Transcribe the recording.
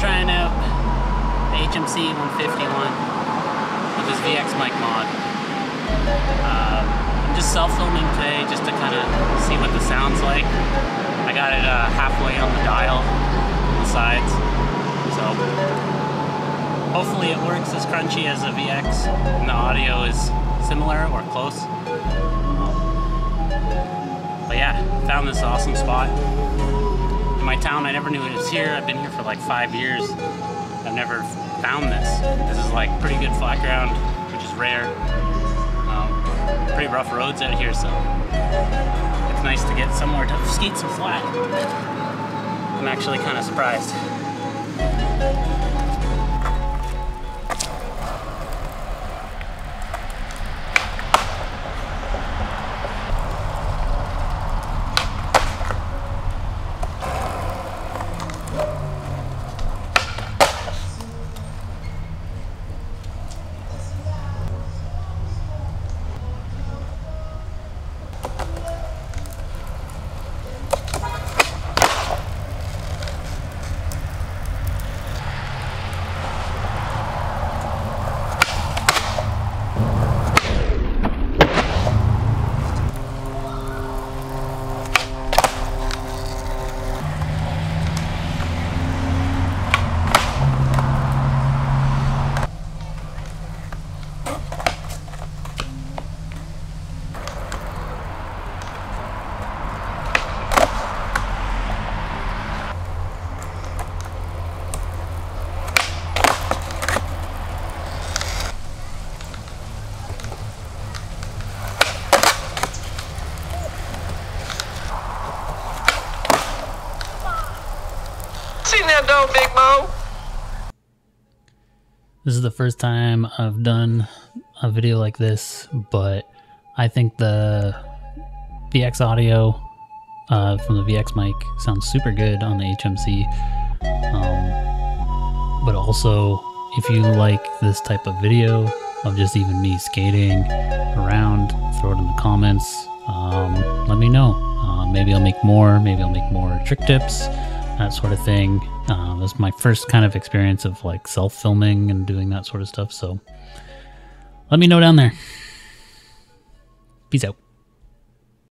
trying out the HMC 151 with this VX mic mod. Uh, I'm just self-filming today just to kind of see what the sound's like. I got it uh, halfway on the dial on the sides, so hopefully it works as crunchy as a VX and the audio is similar or close. But yeah, found this awesome spot my town. I never knew it was here. I've been here for like five years. I've never found this. This is like pretty good flat ground, which is rare. Um, pretty rough roads out here, so it's nice to get somewhere to skate some flat. I'm actually kind of surprised. Seen that dog, Big Mo? This is the first time I've done a video like this, but I think the VX audio uh, from the VX mic sounds super good on the HMC. Um, but also, if you like this type of video of just even me skating around, throw it in the comments. Um, let me know. Uh, maybe I'll make more. Maybe I'll make more trick tips, that sort of thing. Uh, this is my first kind of experience of like self filming and doing that sort of stuff. So let me know down there. Peace out.